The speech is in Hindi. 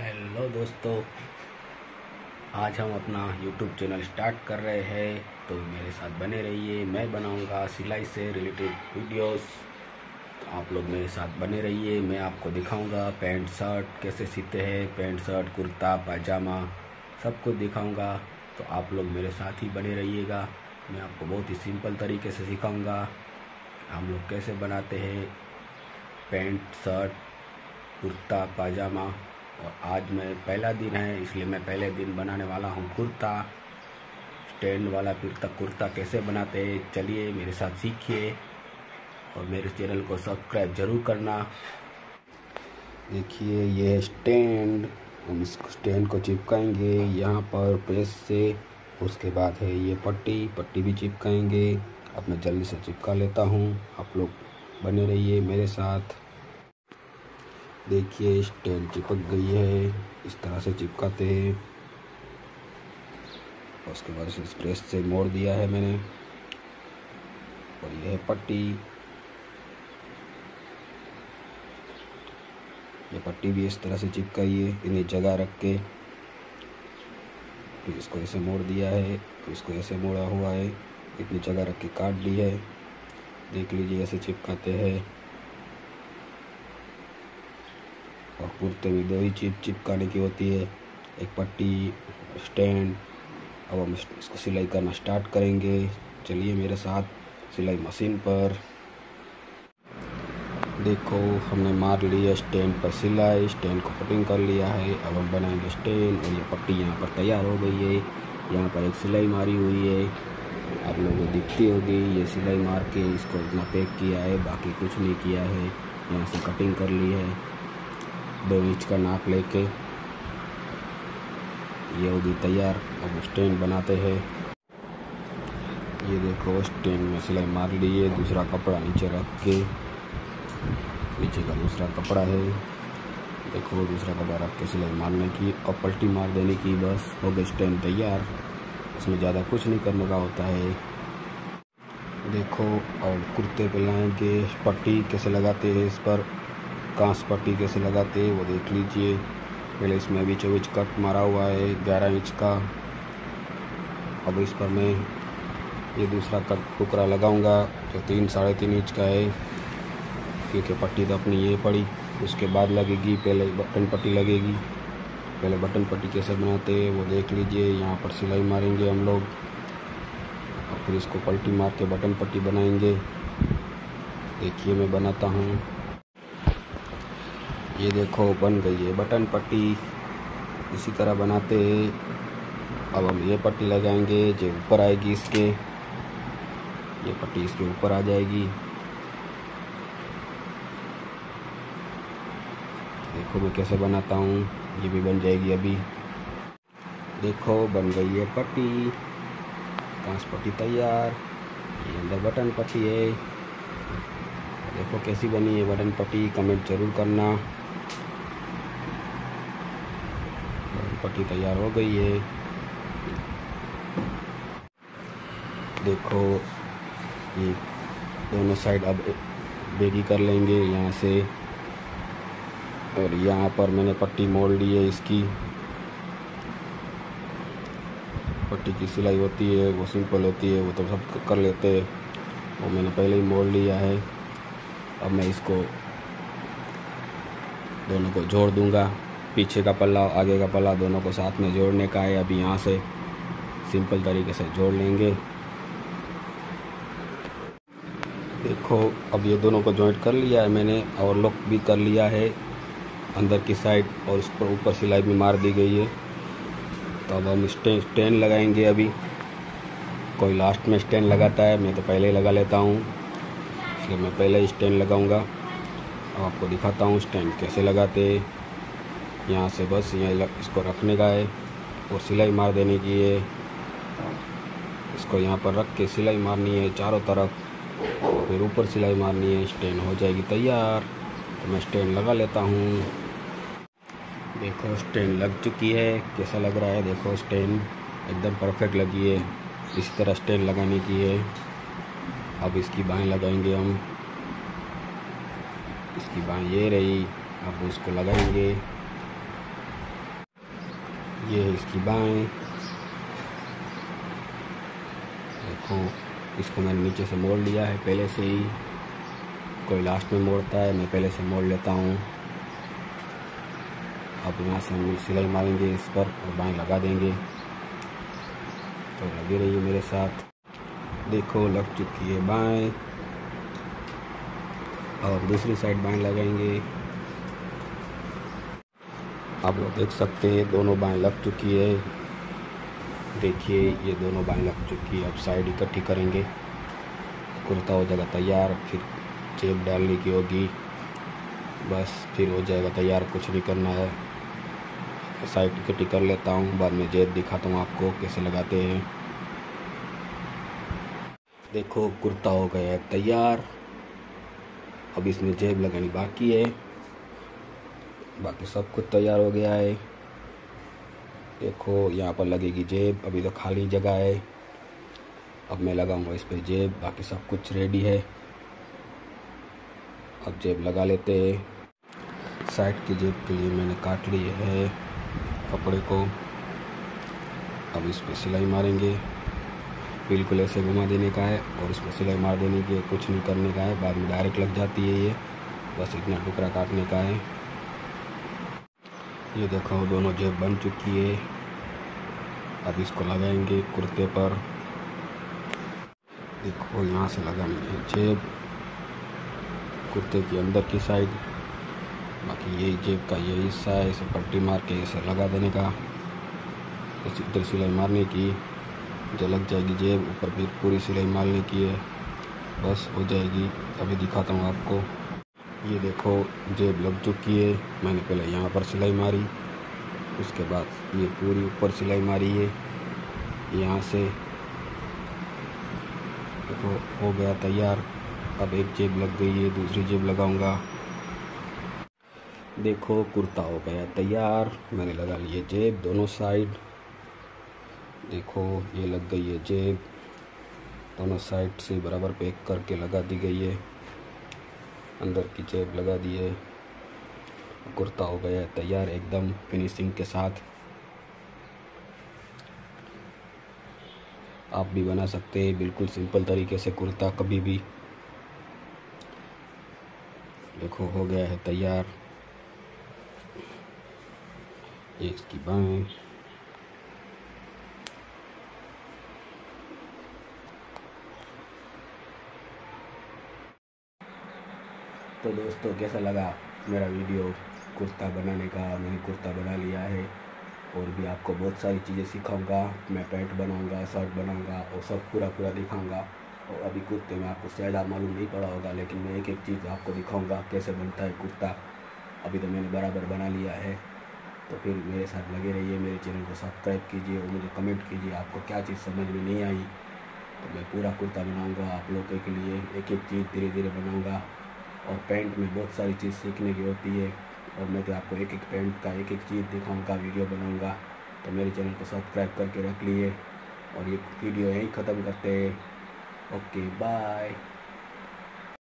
हेलो दोस्तों, आज हम अपना यूट्यूब चैनल स्टार्ट कर रहे हैं। तो मेरे साथ बने रहिए, मैं बनाऊँगा सिलाई से रिलेटेड वीडियोस तो आप लोग मेरे साथ बने रहिए, मैं आपको दिखाऊँगा पैंट शर्ट कैसे सीते हैं, पैंट शर्ट, कुर्ता, पायजामा, सब कुछ दिखाऊँगा। तो आप लोग मेरे साथ ही बने रहिएगा। मैं आपको बहुत ही सिंपल तरीके से सिखाऊँगा। हम लोग कैसे बनाते हैं, पैंट, शर्ट, कुर्ता, पायजामा। और आज मैं पहला दिन है, इसलिए मैं पहले दिन बनाने वाला हूँ कुर्ता। स्टैंड वाला कुर्ता कुर्ता कैसे बनाते हैं, चलिए मेरे साथ सीखिए। और मेरे चैनल को सब्सक्राइब ज़रूर करना। देखिए ये स्टैंड हम इस स्टैंड को चिपकाएँगे। यहाँ पर प्रेस से, उसके बाद है ये पट्टी पट्टी भी चिपकाएँगे। अब मैं जल्दी से चिपका लेता हूँ। आप लोग बने रहिए मेरे साथ। देखिए स्टैंड चिपक गई है। इस तरह से चिपकाते हैं। उसके बाद इसे प्रेस से मोड़ दिया है मैंने। और यह है पट्टी। ये पट्टी भी इस तरह से चिपकाई है, इन्हें जगह रख के। फिर इसको ऐसे मोड़ दिया है, फिर इसको ऐसे मोड़ा हुआ है। इतनी जगह रख के काट दी है। देख लीजिए, ऐसे चिपकाते हैं। और कुर्ते में दो ही चिप चिपकाने की होती है। एक पट्टी, स्टैंड, अब हम इसको सिलाई करना स्टार्ट करेंगे। चलिए मेरे साथ, सिलाई मशीन पर। देखो, हमने मार लिया स्टैंड पर सिलाई, स्टैंड को कटिंग कर लिया है। अब हम बनाएँगे स्टैंड और ये पट्टी यहाँ पर तैयार हो गई है। यहाँ पर एक सिलाई मारी हुई है। आप लोगों को दिखती होगी, ये सिलाई मार के इसको इतना पैक किया है, बाकी कुछ नहीं किया है। यहाँ से कटिंग कर ली है। दो इंच का नाप लेके। ये होगी तैयार। अब स्टैंड बनाते हैं। ये देखो, स्टैंड में सिलाई मार ली है। दूसरा कपड़ा नीचे रख के। नीचे का दूसरा कपड़ा है। देखो, दूसरा कपड़ा रख के सिलाई मारने की और पलटी मार देने की। बस, हो गई स्टैंड तैयार। इसमें ज़्यादा कुछ नहीं करने का होता है। देखो, और कुर्ते पे लाएँगे। पट्टी कैसे लगाते हैं इस पर? कांस पट्टी कैसे लगाते हैं वो देख लीजिए। पहले इसमें बीचों बीच कट मारा हुआ है, ग्यारह इंच का। अब इस पर मैं ये दूसरा कट टुकड़ा लगाऊँगा, जो तीन, साढ़े तीन इंच का है, क्योंकि पट्टी तो अपनी ये पड़ी। उसके बाद लगेगी, पहले बटन पट्टी लगेगी। पहले बटन पट्टी कैसे बनाते हैं, वो देख लीजिए। यहाँ पर सिलाई मारेंगे हम लोग। और फिर इसको पलटी मार के बटन पट्टी बनाएँगे। देखिए, मैं बनाता हूँ। ये देखो, बन गई है बटन पट्टी। इसी तरह बनाते हैं। अब हम ये पट्टी लगाएँगे जो ऊपर आएगी इसके। ये पट्टी इसके ऊपर आ जाएगी। देखो मैं कैसे बनाता हूँ, ये भी बन जाएगी अभी। देखो, बन गई है पट्टी। कांच पट्टी तैयार। ये अंदर बटन पट्टी है। देखो कैसी बनी है बटन पट्टी, कमेंट ज़रूर करना। पट्टी तैयार हो गई है। देखो, ये दोनों साइड अब बेगी कर लेंगे यहाँ से। और यहाँ पर मैंने पट्टी मोड़ ली है इसकी। पट्टी की सिलाई होती है, वो सिंपल होती है, वो तो सब कर लेते हैं। वो मैंने पहले ही मोड़ लिया है। अब मैं इसको दोनों को जोड़ दूँगा। पीछे का पल्ला और आगे का पल्ला दोनों को साथ में जोड़ने का है। अभी यहाँ से सिंपल तरीके से जोड़ लेंगे। देखो, अब ये दोनों को जॉइंट कर लिया है मैंने और लॉक भी कर लिया है। अंदर की साइड और उस पर ऊपर सिलाई भी मार दी गई है। तो अब हम स्टैंड स्टैंड लगाएँगे अभी। कोई लास्ट में स्टैंड लगाता है, मैं तो पहले ही लगा लेता हूँ। इसलिए मैं पहले ही स्टैंड लगाऊँगा। अब आपको दिखाता हूँ स्टैंड कैसे लगाते यहाँ से बस यहाँ इसको रखने का है और सिलाई मार देने की है। इसको यहाँ पर रख के सिलाई मारनी है चारों तरफ़। फिर ऊपर सिलाई मारनी है स्टैंड हो जाएगी तैयार। तो मैं स्टैंड लगा लेता हूँ। देखो स्टैंड लग चुकी है। कैसा लग रहा है? देखो स्टैंड एकदम परफेक्ट लगी है। इसी तरह स्टैंड लगाने की है। अब इसकी बाएँ लगाएँगे हम। इसकी बाएँ ये रही, अब उसको लगाएँगे। ये है इसकी बाएँ। देखो, इसको मैंने नीचे से मोड़ लिया है, पहले से ही। कोई लास्ट में मोड़ता है, मैं पहले से मोड़ लेता हूँ। अब यहाँ से हम सिलाई मारेंगे इस पर और बाएँ लगा देंगे। तो लगे रहिए मेरे साथ। देखो, लग चुकी है बाएँ। और दूसरी साइड बाएँ लगाएँगे। आप लोग देख सकते हैं, दोनों बाएँ लग चुकी है। देखिए, ये दोनों बाएँ लग चुकी है। अब साइड इकट्ठी करेंगे। कुर्ता हो जाएगा तैयार, फिर जेब डालने की होगी। बस, फिर हो जाएगा तैयार, कुछ नहीं करना है। साइड इकट्ठी कर लेता हूँ, बाद में जेब दिखाता हूँ आपको कैसे लगाते हैं। देखो, कुर्ता हो गया है तैयार। अब इसमें जेब लगानी बाकी है। बाकी सब कुछ तैयार हो गया है। देखो, यहाँ पर लगेगी जेब, अभी तो खाली जगह है। अब मैं लगाऊँगा इस पर जेब, बाकी सब कुछ रेडी है। अब जेब लगा लेते हैं। साइड की जेब के लिए मैंने काट ली है कपड़े को। अब इस पर सिलाई मारेंगे। बिल्कुल ऐसे घुमा देने का है और इसमें सिलाई मार देने की कुछ नहीं करने का है। बाद में डायरेक्ट लग जाती है ये। बस इतना टुकड़ा काटने का है। ये देखो, दोनों जेब बन चुकी है। अब इसको लगाएँगे कुर्ते पर। देखो, यहाँ से लगानी है जेब। कुर्ते के अंदर की साइड। बाकी यही जेब का यही हिस्सा है, इसे पट्टी मार के इसे लगा देने का। तरह सिलाई मारने की। जो लग जाएगी जेब, ऊपर भी पूरी सिलाई मारने की है। बस हो जाएगी। अभी दिखाता हूँ आपको। ये देखो, जेब लग चुकी है। मैंने पहले यहाँ पर सिलाई मारी, उसके बाद ये पूरी ऊपर सिलाई मारी है। यहाँ से देखो, हो गया तैयार। अब एक जेब लग गई है, दूसरी जेब लगाऊँगा। देखो, कुर्ता हो गया तैयार। मैंने लगा लिए जेब, दोनों साइड। देखो, ये लग गई है जेब। दोनों साइड से बराबर पैक करके लगा दी गई है। अंदर की जेब लगा दी है कुर्ता हो गया, तैयार एकदम फिनिशिंग के साथ। आप भी बना सकते हैं, बिल्कुल सिंपल तरीके से कुर्ता कभी भी। देखो, हो गया है तैयार। ये इसकी बाएँ। तो दोस्तों, कैसा लगा मेरा वीडियो? कुर्ता बनाने का, मैंने कुर्ता बना लिया है और भी आपको बहुत सारी चीज़ें सिखाऊँगा। मैं पैंट बनाऊँगा, शर्ट बनाऊँगा और सब पूरा पूरा दिखाऊँगा। और अभी कुर्ते में आपको ज़्यादा मालूम नहीं पड़ा होगा, लेकिन मैं एक एक चीज़ आपको दिखाऊँगा, कैसे बनता है कुर्ता। अभी तो मैंने बराबर बना लिया है। तो फिर मेरे साथ लगे रहिए, मेरे चैनल को सब्सक्राइब कीजिए और मुझे कमेंट कीजिए आपको क्या चीज़ समझ में नहीं आई। तो मैं पूरा कुर्ता बनाऊँगा आप लोगों के लिए एक एक चीज़ धीरे धीरे बनाऊँगा। और पेंट में बहुत सारी चीज़ सीखने की होती है। और मैं तो आपको एक एक पेंट का एक एक चीज़ दिखाऊँगा वीडियो बनाऊँगा। तो मेरे चैनल को सब्सक्राइब करके रख लिए। और ये वीडियो यहीं ख़त्म करते हैं। Okay bye